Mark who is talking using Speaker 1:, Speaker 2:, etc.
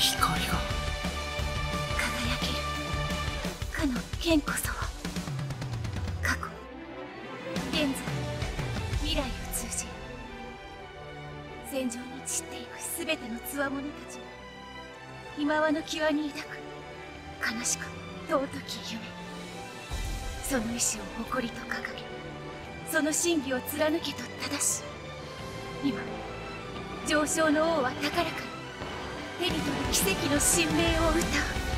Speaker 1: 光が。輝ける。かの剣こそは。過去。現在未来を通じ戦場に散っていく全てのつわものたち。を今はの際に抱く悲しく尊き夢。その意志を誇りと掲げその真偽を貫けと正し今上昇の王は高らかに。手に取る奇跡の神明を歌う。